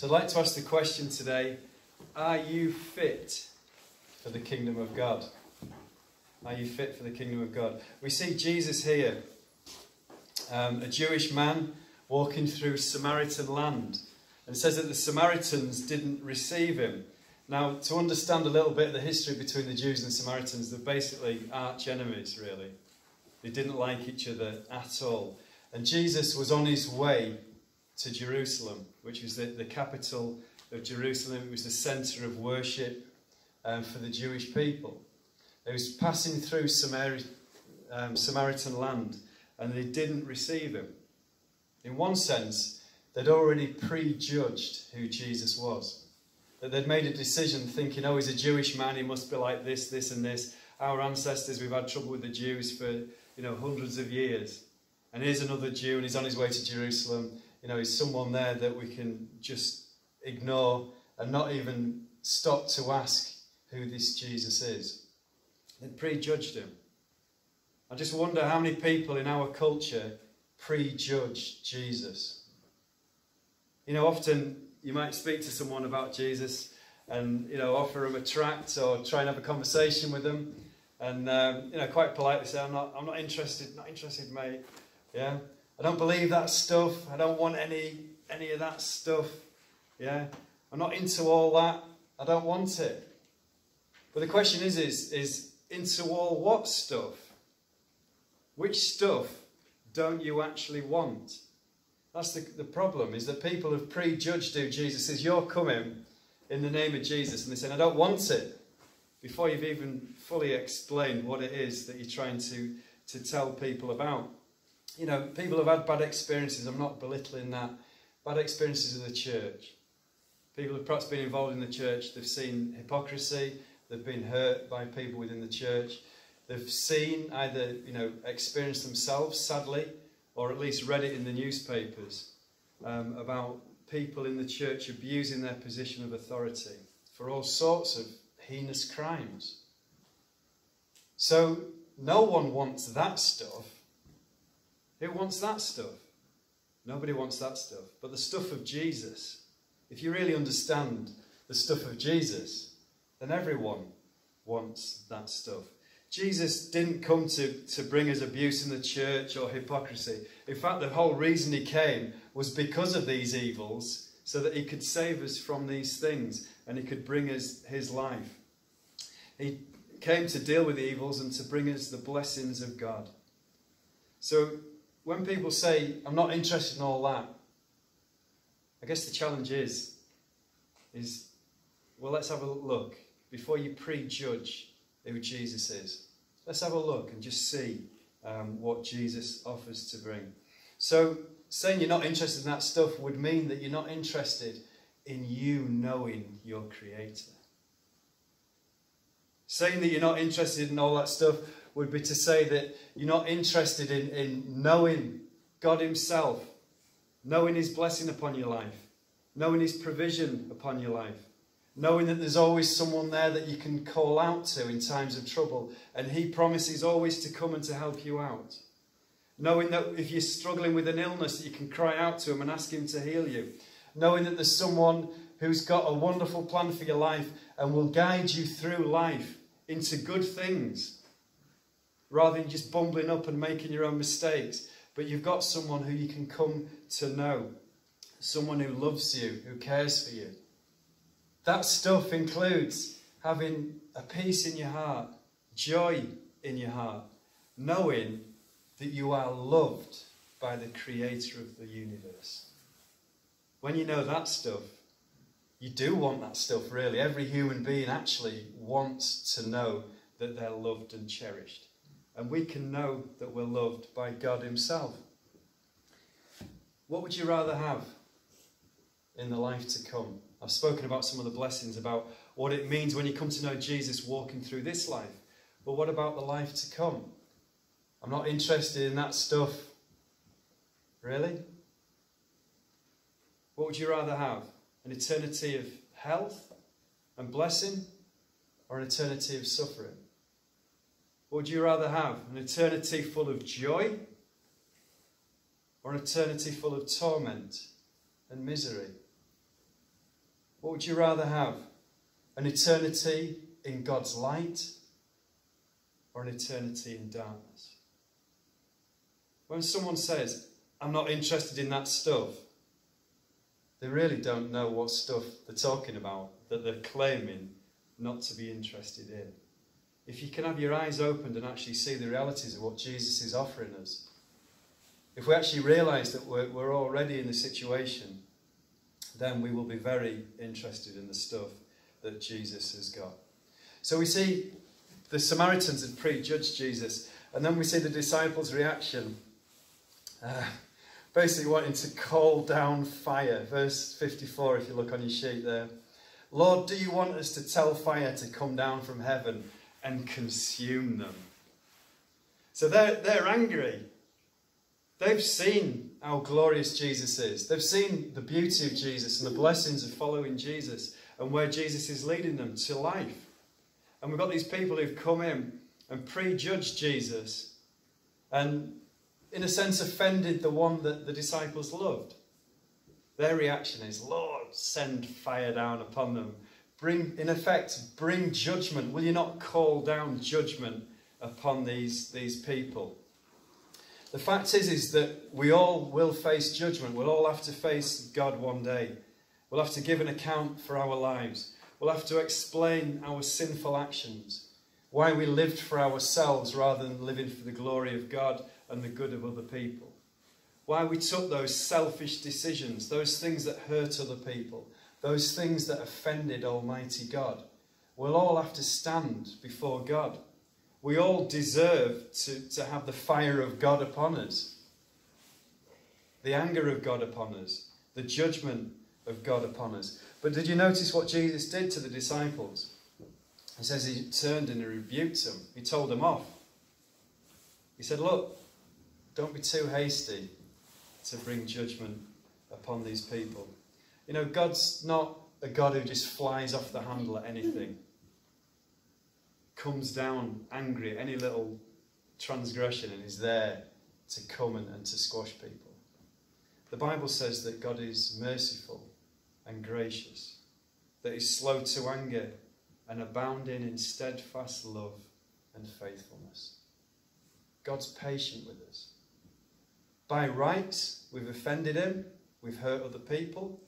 So I'd like to ask the question today Are you fit for the kingdom of God? Are you fit for the kingdom of God? We see Jesus here, um, a Jewish man walking through Samaritan land. And says that the Samaritans didn't receive him. Now, to understand a little bit of the history between the Jews and Samaritans, they're basically arch enemies, really. They didn't like each other at all. And Jesus was on his way to Jerusalem, which was the, the capital of Jerusalem. It was the centre of worship um, for the Jewish people. He was passing through Samari, um, Samaritan land and they didn't receive him. In one sense, they'd already prejudged who Jesus was. That they'd made a decision thinking, oh, he's a Jewish man, he must be like this, this, and this. Our ancestors, we've had trouble with the Jews for, you know, hundreds of years. And here's another Jew, and he's on his way to Jerusalem. You know, he's someone there that we can just ignore and not even stop to ask who this Jesus is. They prejudged him. I just wonder how many people in our culture prejudge Jesus. You know, often you might speak to someone about Jesus and, you know, offer them a tract or try and have a conversation with them and, um, you know, quite politely say, I'm not, I'm not interested, not interested, mate. Yeah. I don't believe that stuff. I don't want any, any of that stuff. Yeah. I'm not into all that. I don't want it. But the question is, is, is into all what stuff? Which stuff don't you actually want? That's the, the problem, is that people have prejudged who Jesus is. You're coming in the name of Jesus, and they say, I don't want it. Before you've even fully explained what it is that you're trying to, to tell people about. You know, people have had bad experiences. I'm not belittling that. Bad experiences of the church. People have perhaps been involved in the church. They've seen hypocrisy. They've been hurt by people within the church. They've seen either, you know, experienced themselves, sadly, or at least read it in the newspapers um, about people in the church abusing their position of authority for all sorts of heinous crimes. So no one wants that stuff. Who wants that stuff? Nobody wants that stuff. But the stuff of Jesus, if you really understand the stuff of Jesus, then everyone wants that stuff. Jesus didn't come to, to bring us abuse in the church or hypocrisy. In fact, the whole reason he came was because of these evils, so that he could save us from these things and he could bring us his life. He came to deal with the evils and to bring us the blessings of God. So when people say, I'm not interested in all that, I guess the challenge is, is well, let's have a look before you prejudge who Jesus is. Let's have a look and just see um, what Jesus offers to bring. So, saying you're not interested in that stuff would mean that you're not interested in you knowing your Creator. Saying that you're not interested in all that stuff would be to say that you're not interested in, in knowing God Himself, knowing His blessing upon your life, knowing His provision upon your life, knowing that there's always someone there that you can call out to in times of trouble, and He promises always to come and to help you out. Knowing that if you're struggling with an illness, that you can cry out to Him and ask Him to heal you. Knowing that there's someone who's got a wonderful plan for your life and will guide you through life into good things rather than just bumbling up and making your own mistakes. But you've got someone who you can come to know, someone who loves you, who cares for you. That stuff includes having a peace in your heart, joy in your heart, knowing that you are loved by the creator of the universe. When you know that stuff, you do want that stuff, really. Every human being actually wants to know that they're loved and cherished. And we can know that we're loved by God Himself. What would you rather have in the life to come? I've spoken about some of the blessings, about what it means when you come to know Jesus walking through this life. But what about the life to come? I'm not interested in that stuff. Really? What would you rather have? An eternity of health and blessing or an eternity of suffering? What would you rather have? An eternity full of joy or an eternity full of torment and misery? What would you rather have? An eternity in God's light or an eternity in darkness? When someone says, I'm not interested in that stuff, they really don't know what stuff they're talking about that they're claiming not to be interested in. If you can have your eyes opened and actually see the realities of what Jesus is offering us, if we actually realize that we're, we're already in the situation, then we will be very interested in the stuff that Jesus has got. So we see the Samaritans had prejudged Jesus, and then we see the disciples' reaction. Uh, basically, wanting to call down fire. Verse 54, if you look on your sheet there. Lord, do you want us to tell fire to come down from heaven and consume them? So they're, they're angry. They've seen how glorious Jesus is. They've seen the beauty of Jesus and the blessings of following Jesus and where Jesus is leading them to life. And we've got these people who've come in and prejudged Jesus and, in a sense, offended the one that the disciples loved. Their reaction is, Lord, send fire down upon them. Bring, in effect, bring judgment. Will you not call down judgment upon these, these people? The fact is, is that we all will face judgment. We'll all have to face God one day. We'll have to give an account for our lives. We'll have to explain our sinful actions, why we lived for ourselves rather than living for the glory of God and the good of other people, why we took those selfish decisions, those things that hurt other people, those things that offended Almighty God. We'll all have to stand before God. We all deserve to, to have the fire of God upon us, the anger of God upon us, the judgment of God upon us. But did you notice what Jesus did to the disciples? He says he turned and he rebuked them. He told them off. He said, Look, don't be too hasty to bring judgment upon these people. You know, God's not a God who just flies off the handle at anything comes down angry at any little transgression and is there to come and, and to squash people. The Bible says that God is merciful and gracious, that He's slow to anger and abounding in steadfast love and faithfulness. God's patient with us. By rights, we've offended Him, we've hurt other people,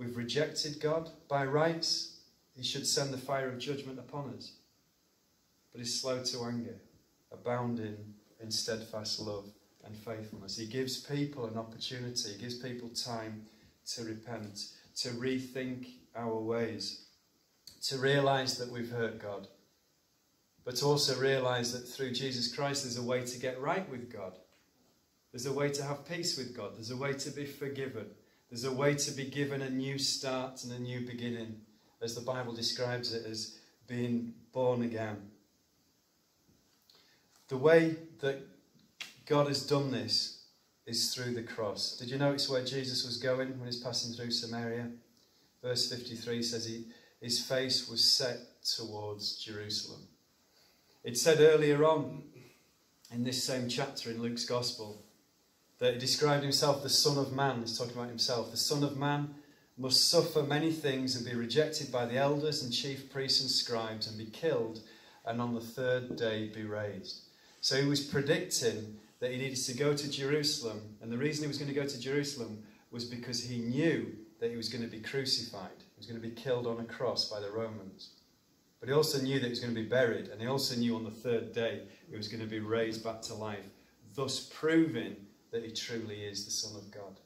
we've rejected God. By rights, He should send the fire of judgment upon us but he's slow to anger, abounding in steadfast love and faithfulness. He gives people an opportunity, he gives people time to repent, to rethink our ways, to realize that we've hurt God, but also realize that through Jesus Christ there's a way to get right with God. There's a way to have peace with God. There's a way to be forgiven. There's a way to be given a new start and a new beginning, as the Bible describes it as being born again. The way that God has done this is through the cross. Did you notice where Jesus was going when he's passing through Samaria? Verse 53 says he, his face was set towards Jerusalem. It said earlier on in this same chapter in Luke's Gospel that he described himself the Son of Man. He's talking about himself. The Son of Man must suffer many things and be rejected by the elders and chief priests and scribes and be killed and on the third day be raised. So he was predicting that he needed to go to Jerusalem. And the reason he was going to go to Jerusalem was because he knew that he was going to be crucified. He was going to be killed on a cross by the Romans. But he also knew that he was going to be buried. And he also knew on the third day he was going to be raised back to life, thus proving that he truly is the Son of God.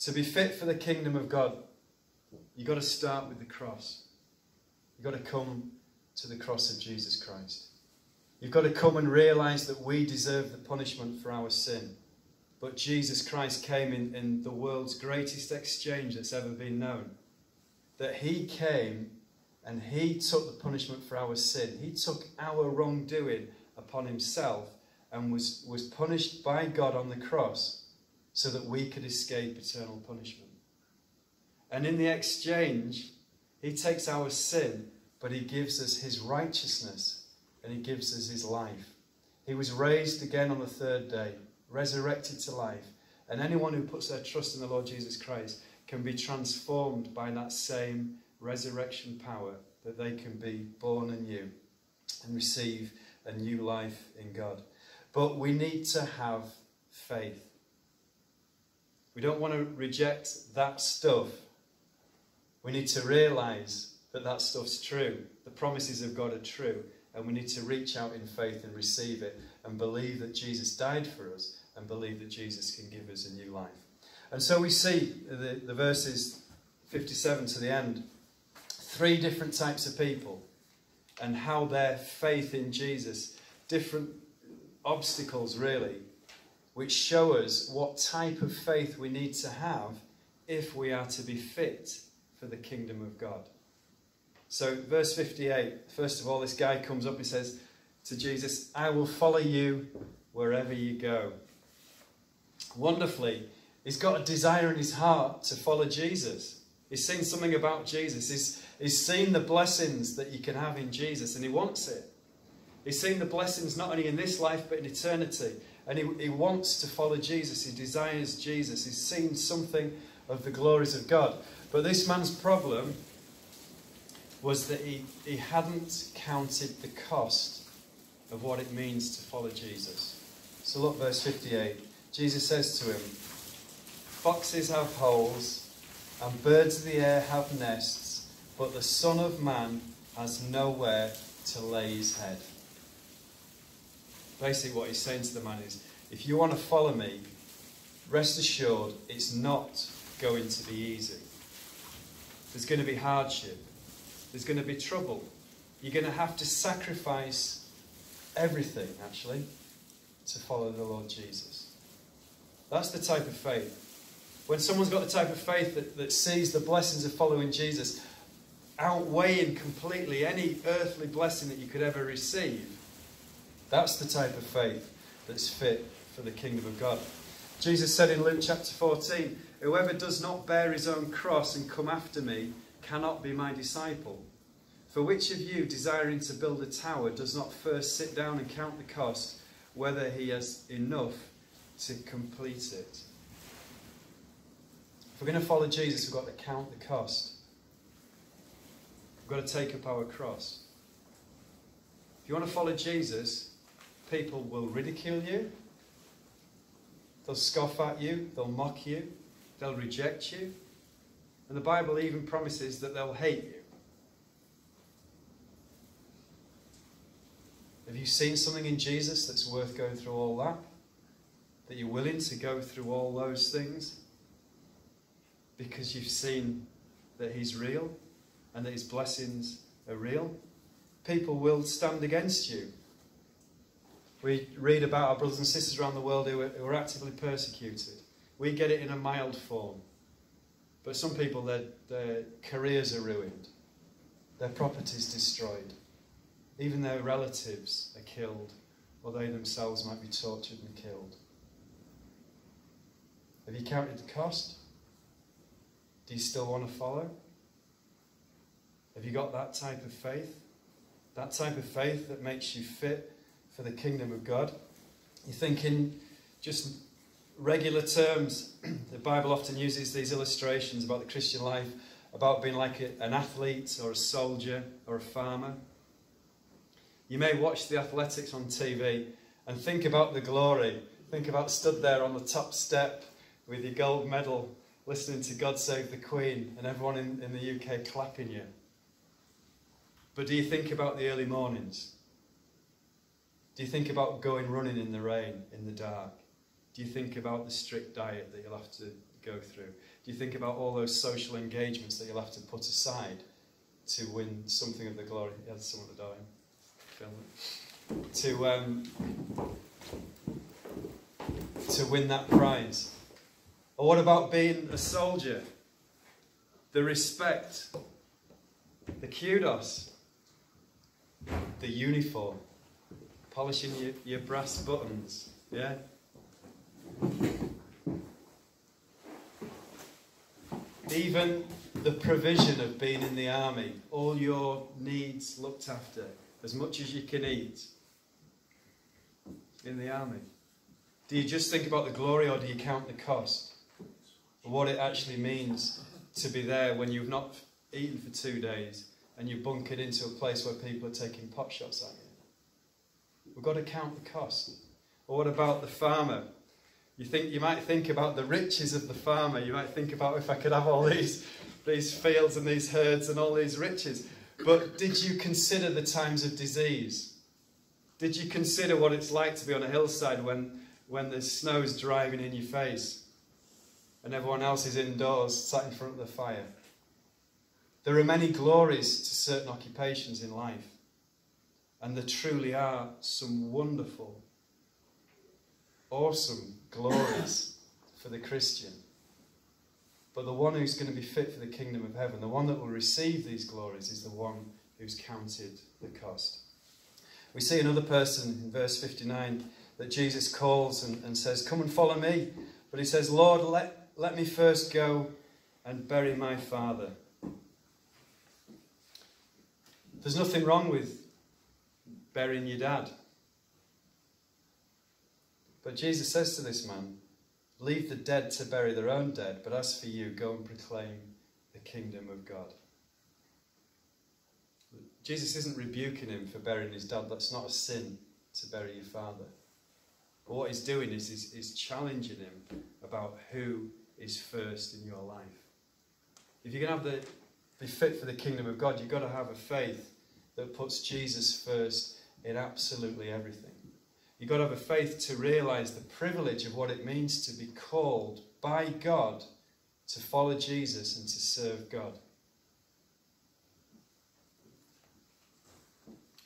To be fit for the kingdom of God, you've got to start with the cross. You've got to come to the cross of Jesus Christ. You've got to come and realize that we deserve the punishment for our sin. But Jesus Christ came in, in the world's greatest exchange that's ever been known. That He came and He took the punishment for our sin. He took our wrongdoing upon Himself and was, was punished by God on the cross so that we could escape eternal punishment. And in the exchange, He takes our sin but he gives us his righteousness and he gives us his life. He was raised again on the third day, resurrected to life. And anyone who puts their trust in the Lord Jesus Christ can be transformed by that same resurrection power, that they can be born anew and receive a new life in God. But we need to have faith. We don't want to reject that stuff. We need to realize that that stuff's true. The promises of God are true. And we need to reach out in faith and receive it and believe that Jesus died for us and believe that Jesus can give us a new life. And so we see the, the verses 57 to the end three different types of people and how their faith in Jesus, different obstacles really, which show us what type of faith we need to have if we are to be fit for the kingdom of God. So, verse 58, first of all, this guy comes up and says to Jesus, I will follow you wherever you go. Wonderfully, he's got a desire in his heart to follow Jesus. He's seen something about Jesus. He's, he's seen the blessings that you can have in Jesus, and he wants it. He's seen the blessings not only in this life, but in eternity. And he, he wants to follow Jesus. He desires Jesus. He's seen something of the glories of God. But this man's problem was that he, he hadn't counted the cost of what it means to follow Jesus. So look, verse 58. Jesus says to him, Foxes have holes, and birds of the air have nests, but the Son of Man has nowhere to lay his head. Basically, what he's saying to the man is, if you want to follow me, rest assured it's not going to be easy. There's going to be hardship. There's going to be trouble. You're going to have to sacrifice everything, actually, to follow the Lord Jesus. That's the type of faith. When someone's got the type of faith that, that sees the blessings of following Jesus outweighing completely any earthly blessing that you could ever receive, that's the type of faith that's fit for the kingdom of God. Jesus said in Luke chapter 14, Whoever does not bear his own cross and come after me cannot be my disciple. For which of you, desiring to build a tower, does not first sit down and count the cost, whether he has enough to complete it? If we're going to follow Jesus, we've got to count the cost. We've got to take up our cross. If you want to follow Jesus, people will ridicule you, they'll scoff at you, they'll mock you, they'll reject you. And the Bible even promises that they'll hate you. Have you seen something in Jesus that's worth going through all that? That you're willing to go through all those things? Because you've seen that He's real and that His blessings are real? People will stand against you. We read about our brothers and sisters around the world who are, who are actively persecuted. We get it in a mild form. But some people, their, their careers are ruined, their properties destroyed, even their relatives are killed, or they themselves might be tortured and killed. Have you counted the cost? Do you still want to follow? Have you got that type of faith? That type of faith that makes you fit for the kingdom of God? You think in just regular terms, the Bible often uses these illustrations about the Christian life, about being like a, an athlete or a soldier or a farmer. You may watch the athletics on TV and think about the glory. Think about stood there on the top step with your gold medal, listening to God Save the Queen, and everyone in, in the UK clapping you. But do you think about the early mornings? Do you think about going running in the rain, in the dark? Do you think about the strict diet that you'll have to go through? Do you think about all those social engagements that you'll have to put aside to win something of the glory? Yeah, someone at the door. To um, to win that prize. Or what about being a soldier? The respect, the kudos, the uniform, polishing your, your brass buttons, yeah? Even the provision of being in the army, all your needs looked after, as much as you can eat in the army. Do you just think about the glory or do you count the cost? what it actually means to be there when you've not eaten for two days and you're bunkered into a place where people are taking pot shots at you. We've got to count the cost. Or what about the farmer? You think you might think about the riches of the farmer. You might think about if I could have all these, these fields and these herds and all these riches. But did you consider the times of disease? Did you consider what it's like to be on a hillside when, when the snow's driving in your face and everyone else is indoors sat in front of the fire? There are many glories to certain occupations in life, and there truly are some wonderful, awesome glories for the Christian. But the one who's going to be fit for the kingdom of heaven, the one that will receive these glories, is the one who's counted the cost. We see another person in verse 59 that Jesus calls and, and says, Come and follow me. But he says, Lord, let, let me first go and bury my father. There's nothing wrong with burying your dad. But Jesus says to this man, Leave the dead to bury their own dead, but as for you, go and proclaim the kingdom of God. Jesus isn't rebuking him for burying his dad. That's not a sin to bury your father. But what he's doing is he's challenging him about who is first in your life. If you're going to have the, be fit for the kingdom of God, you've got to have a faith that puts Jesus first in absolutely everything. You've got to have a faith to realize the privilege of what it means to be called by God to follow Jesus and to serve God.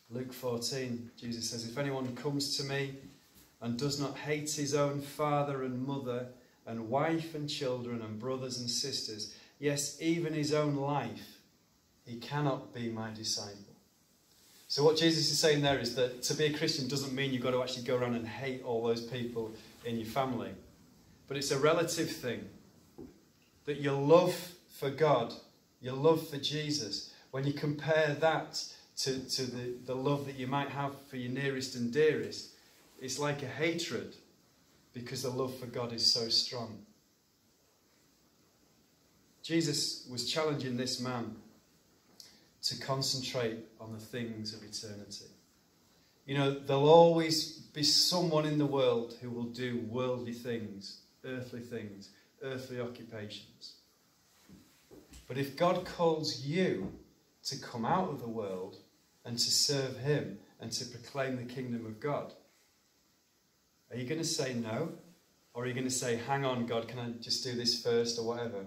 Luke 14, Jesus says, If anyone comes to me and does not hate his own father and mother, and wife and children, and brothers and sisters, yes, even his own life, he cannot be my disciple. So, what Jesus is saying there is that to be a Christian doesn't mean you've got to actually go around and hate all those people in your family, but it's a relative thing. That your love for God, your love for Jesus, when you compare that to, to the, the love that you might have for your nearest and dearest, it's like a hatred because the love for God is so strong. Jesus was challenging this man to concentrate on the things of eternity. You know, there'll always be someone in the world who will do worldly things, earthly things, earthly occupations. But if God calls you to come out of the world and to serve Him and to proclaim the kingdom of God, are you going to say no? Or are you going to say, hang on, God, can I just do this first or whatever?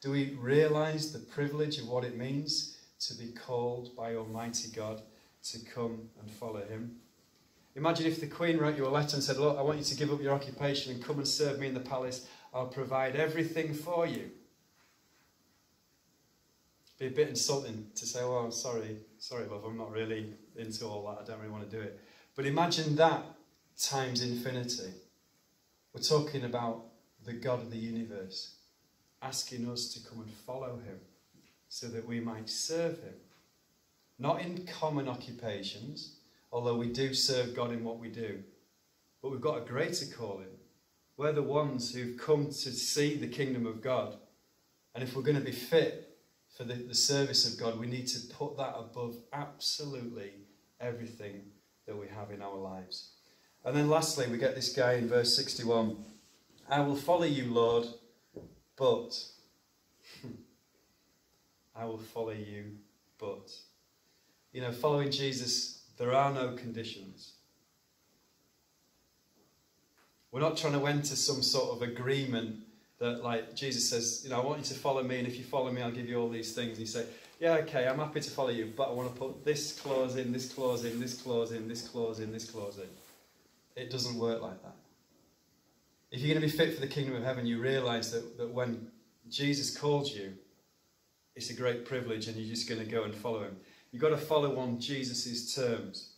Do we realize the privilege of what it means to be called by Almighty God to come and follow him. Imagine if the Queen wrote you a letter and said, Look, I want you to give up your occupation and come and serve me in the palace. I'll provide everything for you. It'd Be a bit insulting to say, Oh, I'm sorry, sorry, love, I'm not really into all that. I don't really want to do it. But imagine that times infinity. We're talking about the God of the universe asking us to come and follow him so that we might serve him. Not in common occupations, although we do serve God in what we do, but we've got a greater calling. We're the ones who've come to see the kingdom of God. And if we're going to be fit for the, the service of God, we need to put that above absolutely everything that we have in our lives. And then lastly, we get this guy in verse 61 I will follow you, Lord, but I will follow you, but. You know, following Jesus, there are no conditions. We're not trying to enter some sort of agreement that, like, Jesus says, you know, I want you to follow me, and if you follow me, I'll give you all these things. And you say, yeah, okay, I'm happy to follow you, but I want to put this clause in, this clause in, this clause in, this clause in, this clause in. It doesn't work like that. If you're going to be fit for the kingdom of heaven, you realize that, that when Jesus called you, it's a great privilege and you're just going to go and follow him. You've got to follow on Jesus' terms.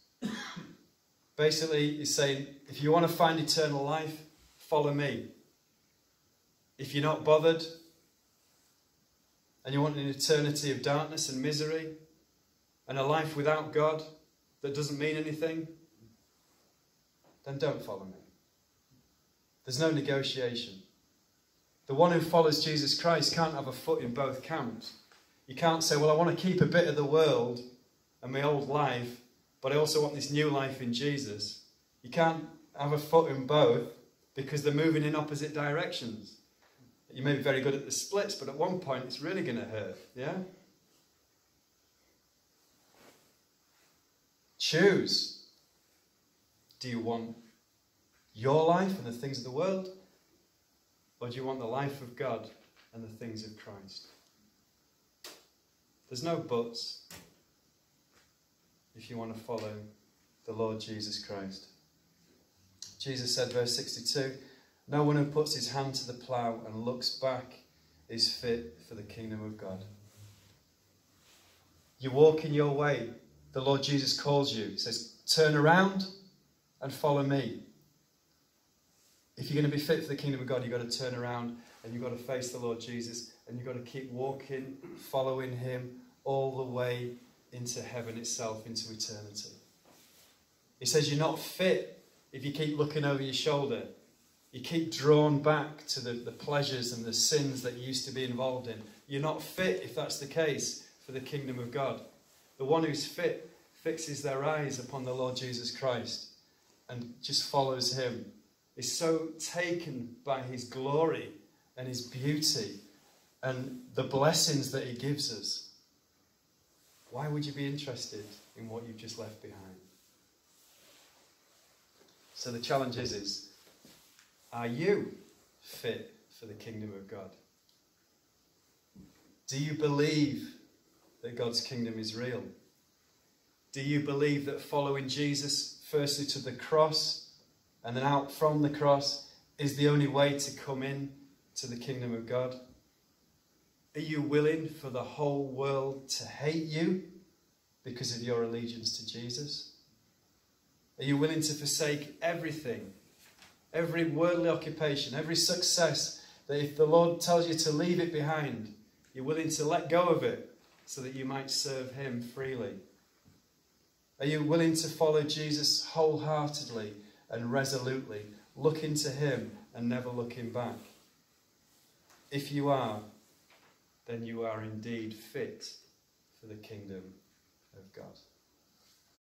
Basically, he's saying, if you want to find eternal life, follow me. If you're not bothered and you want an eternity of darkness and misery and a life without God that doesn't mean anything, then don't follow me. There's no negotiation. The one who follows Jesus Christ can't have a foot in both camps. You can't say, Well, I want to keep a bit of the world and my old life, but I also want this new life in Jesus. You can't have a foot in both because they're moving in opposite directions. You may be very good at the splits, but at one point it's really going to hurt. Yeah? Choose. Do you want your life and the things of the world? Or do you want the life of God and the things of Christ? There's no buts if you want to follow the Lord Jesus Christ. Jesus said, verse 62 No one who puts his hand to the plough and looks back is fit for the kingdom of God. You walk in your way, the Lord Jesus calls you. He says, Turn around and follow me. If you're going to be fit for the kingdom of God, you've got to turn around and you've got to face the Lord Jesus and you've got to keep walking, following him all the way into heaven itself, into eternity. He says, You're not fit if you keep looking over your shoulder. You keep drawn back to the, the pleasures and the sins that you used to be involved in. You're not fit, if that's the case, for the kingdom of God. The one who's fit fixes their eyes upon the Lord Jesus Christ and just follows him. Is so taken by his glory and his beauty and the blessings that he gives us. Why would you be interested in what you've just left behind? So the challenge is, is are you fit for the kingdom of God? Do you believe that God's kingdom is real? Do you believe that following Jesus, firstly to the cross and then out from the cross, is the only way to come in to the kingdom of God? Are you willing for the whole world to hate you because of your allegiance to Jesus? Are you willing to forsake everything, every worldly occupation, every success, that if the Lord tells you to leave it behind, you're willing to let go of it so that you might serve Him freely? Are you willing to follow Jesus wholeheartedly and resolutely, looking to Him and never looking back? If you are, then you are indeed fit for the kingdom of God.